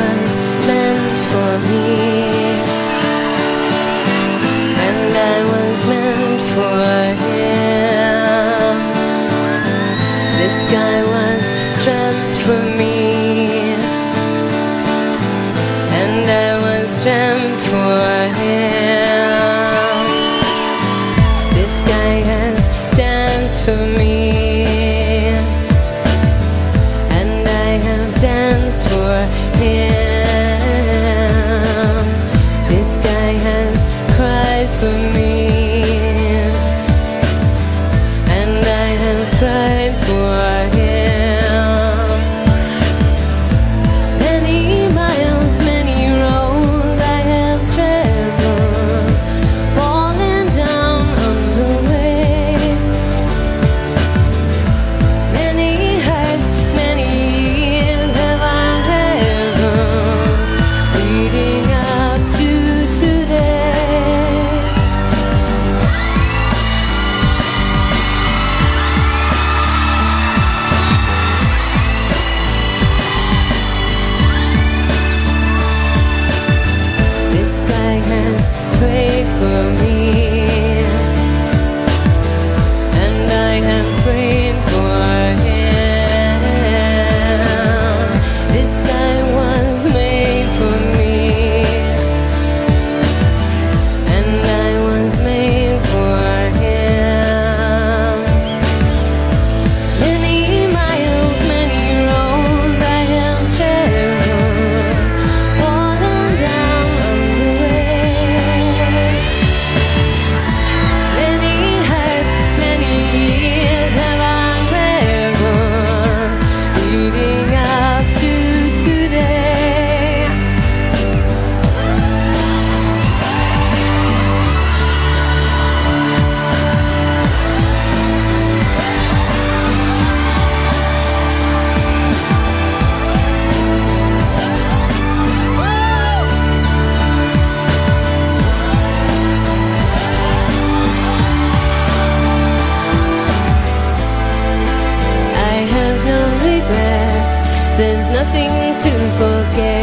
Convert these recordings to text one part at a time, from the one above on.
was meant for me. And I was meant for him. This guy was dreamt for me. And I was dreamt. To forget.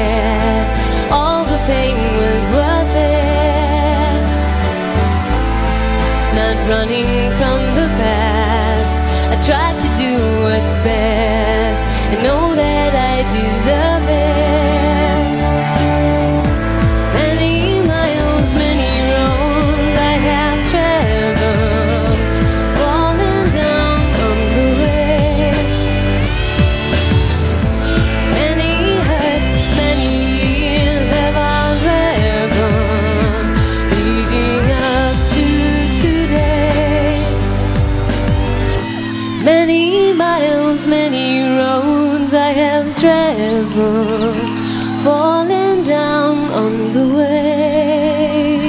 falling down on the way.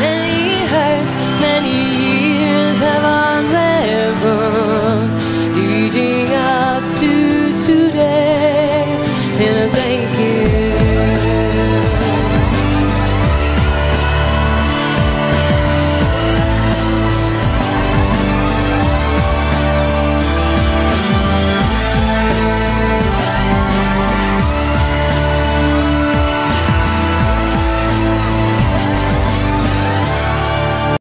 Many hurts, many years have on river leading up to today, and I thank you.